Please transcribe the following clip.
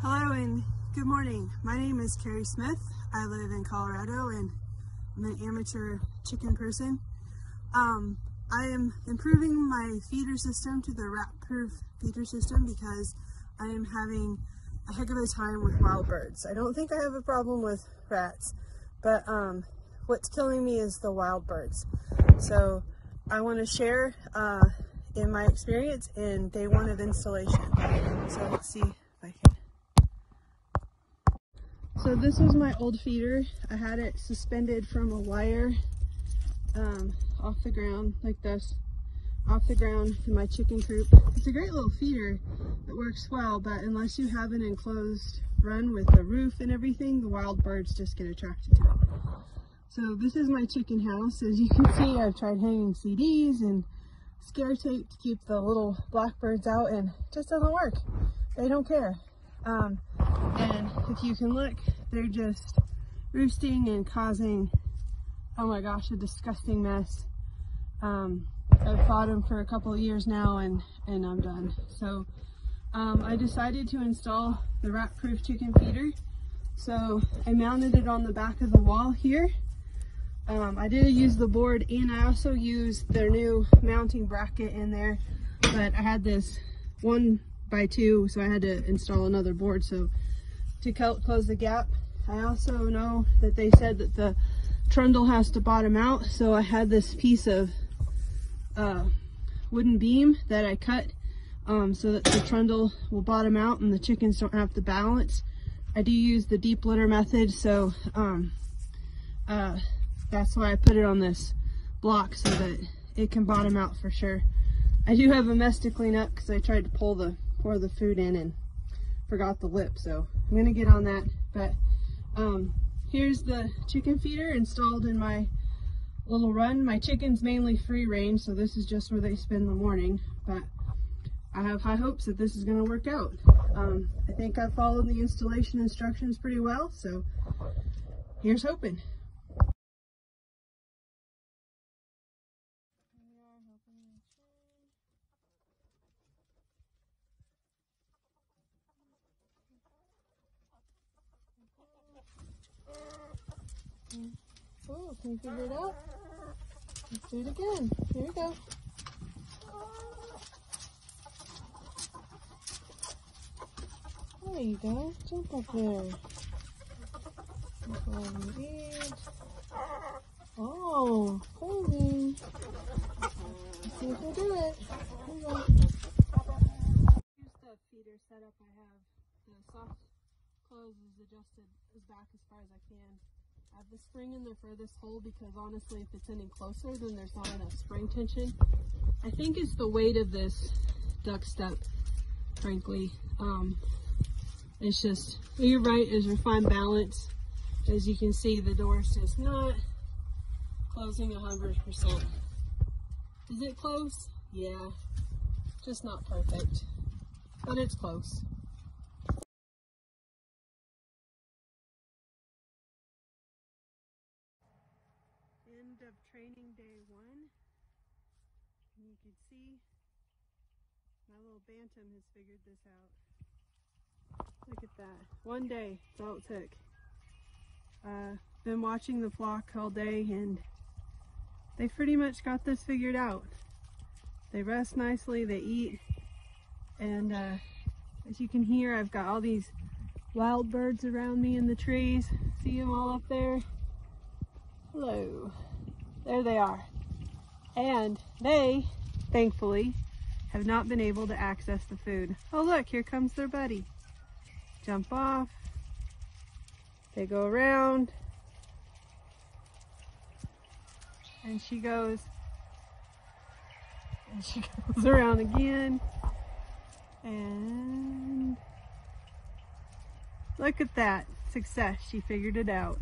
Hello and good morning. My name is Carrie Smith. I live in Colorado and I'm an amateur chicken person. Um, I am improving my feeder system to the rat-proof feeder system because I am having a heck of a time with wild birds. I don't think I have a problem with rats, but um, what's killing me is the wild birds. So I want to share uh, in my experience in day one of installation. So let's see if I can. So this was my old feeder. I had it suspended from a wire um, off the ground like this, off the ground in my chicken coop. It's a great little feeder that works well, but unless you have an enclosed run with a roof and everything, the wild birds just get attracted to it. So this is my chicken house. As you can see, I've tried hanging CDs and scare tape to keep the little blackbirds out and it just doesn't work. They don't care. Um, and if you can look, they're just roosting and causing, oh my gosh, a disgusting mess. Um, I've fought them for a couple of years now and, and I'm done. So um, I decided to install the rat-proof chicken feeder. So I mounted it on the back of the wall here. Um, I did use the board and I also used their new mounting bracket in there, but I had this one by two, so I had to install another board. So to close the gap, I also know that they said that the treadle has to bottom out. So I had this piece of uh, wooden beam that I cut um, so that the treadle will bottom out and the chickens don't have to balance. I do use the deep litter method, so um, uh, that's why I put it on this block so that it can bottom out for sure. I do have a mess to clean up because I tried to pull the pour the food in and forgot the lip. So I'm gonna get on that. But um, here's the chicken feeder installed in my little run. My chicken's mainly free range, so this is just where they spend the morning. But I have high hopes that this is gonna work out. Um, I think I followed the installation instructions pretty well, so here's hoping. Oh, can you figure it out? Let's do it again. Here we go. There you go. Jump up there. Jump on the edge. Oh, closing. Let's see if we'll do it. Here's the feeder setup I have. The soft close is adjusted as back as far as I can. Have the spring in the furthest hole because honestly if it's any closer then there's not enough spring tension. I think it's the weight of this duck step, frankly. Um, it's just, you're right, is refine balance. As you can see, the door's just not closing 100%. Is it close? Yeah, just not perfect, but it's close. End of training day one. And you can see my little bantam has figured this out. Look at that. One day, that's all it took. Uh, been watching the flock all day and they pretty much got this figured out. They rest nicely, they eat, and uh, as you can hear, I've got all these wild birds around me in the trees. See them all up there? Hello. There they are. And they, thankfully, have not been able to access the food. Oh look, here comes their buddy. Jump off. They go around. And she goes. And she goes around again. And look at that. Success. She figured it out.